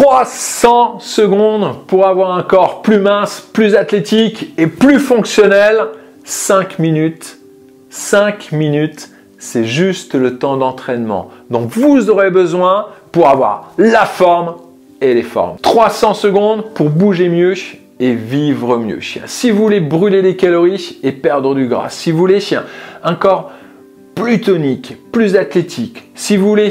300 secondes pour avoir un corps plus mince, plus athlétique et plus fonctionnel. 5 minutes. 5 minutes, c'est juste le temps d'entraînement. Donc vous aurez besoin pour avoir la forme et les formes. 300 secondes pour bouger mieux et vivre mieux. Si vous voulez brûler des calories et perdre du gras, si vous voulez un corps plus tonique, plus athlétique, si vous voulez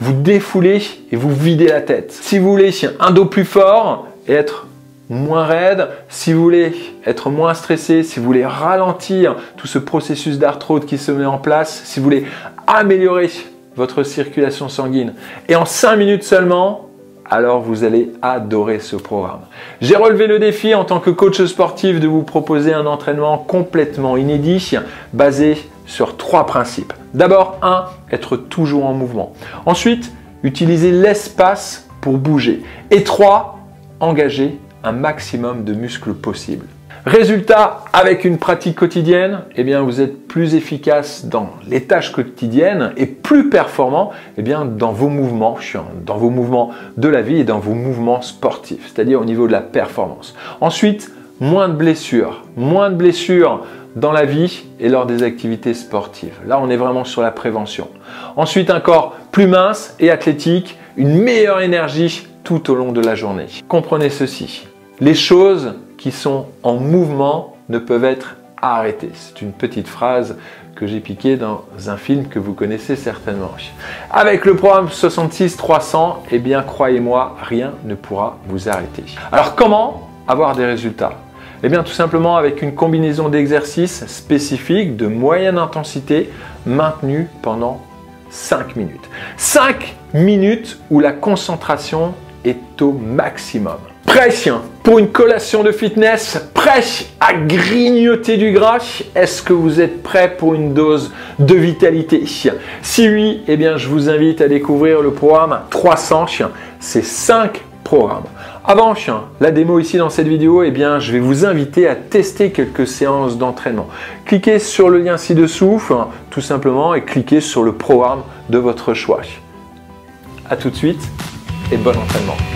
vous défouler et vous vider la tête, si vous voulez un dos plus fort et être moins raide, si vous voulez être moins stressé, si vous voulez ralentir tout ce processus d'arthrose qui se met en place, si vous voulez améliorer votre circulation sanguine, et en 5 minutes seulement, alors vous allez adorer ce programme. J'ai relevé le défi en tant que coach sportif de vous proposer un entraînement complètement inédit basé sur trois principes. D'abord, un, être toujours en mouvement. Ensuite, utiliser l'espace pour bouger. Et trois, engager un maximum de muscles possible. Résultat, avec une pratique quotidienne, eh bien, vous êtes plus efficace dans les tâches quotidiennes et plus performant eh bien, dans vos mouvements, dans vos mouvements de la vie et dans vos mouvements sportifs, c'est-à-dire au niveau de la performance. Ensuite, moins de blessures, moins de blessures dans la vie et lors des activités sportives. Là, on est vraiment sur la prévention. Ensuite, un corps plus mince et athlétique, une meilleure énergie tout au long de la journée. Comprenez ceci, les choses qui sont en mouvement ne peuvent être arrêtées. C'est une petite phrase que j'ai piquée dans un film que vous connaissez certainement. Avec le programme 66-300, eh bien croyez-moi, rien ne pourra vous arrêter. Alors comment avoir des résultats? Eh bien tout simplement avec une combinaison d'exercices spécifiques de moyenne intensité maintenus pendant 5 minutes. 5 minutes où la concentration est au maximum. Prêt pour une collation de fitness Prêt à grignoter du gras Est-ce que vous êtes prêt pour une dose de vitalité? Si oui, eh bien je vous invite à découvrir le programme 300. C'est 5 programmes. Avant la démo ici dans cette vidéo, eh bien, je vais vous inviter à tester quelques séances d'entraînement. Cliquez sur le lien ci-dessous, tout simplement, et cliquez sur le programme de votre choix. A tout de suite et bon entraînement.